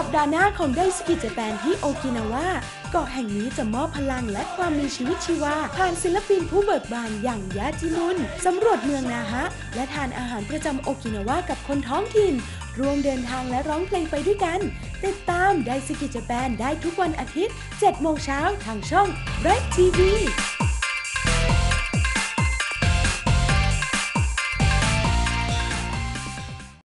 ัปดาห์หน้าของไดสกิจแปนที่โอกินาวาเกาะแห่งนี้จะมอบพลังและความมีชีวิตชีวา ผ่านศิลปินผู้เบิกบานอย่างยาจิมุนสำรวจเมืองนาฮะ และทานอาหารประจำโอกินาวากับคนท้องถิ่นรวมเดินทางและร้องเพลงไปด้วยกัน ติดตามไดสกิจแปนได้ทุกวันอาทิตย์7โมงเช้าทางช่อง Red TV